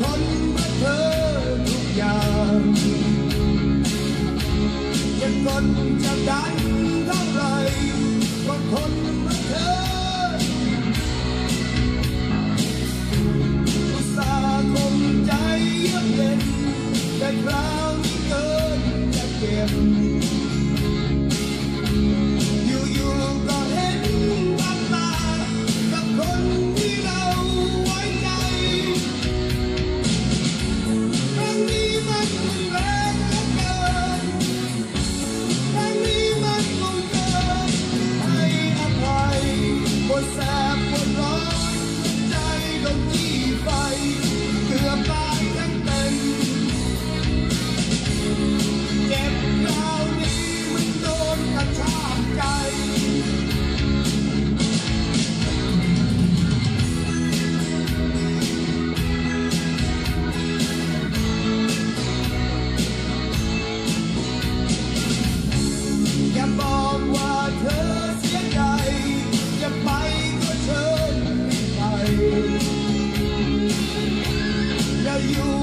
ทำเพื่อเธอทุกอย่างจะกดจะดันเท่าไรก็ทนเาเธออุตสาห์คใจเย็นแต่คราวนี้กิจะเก็บ about you.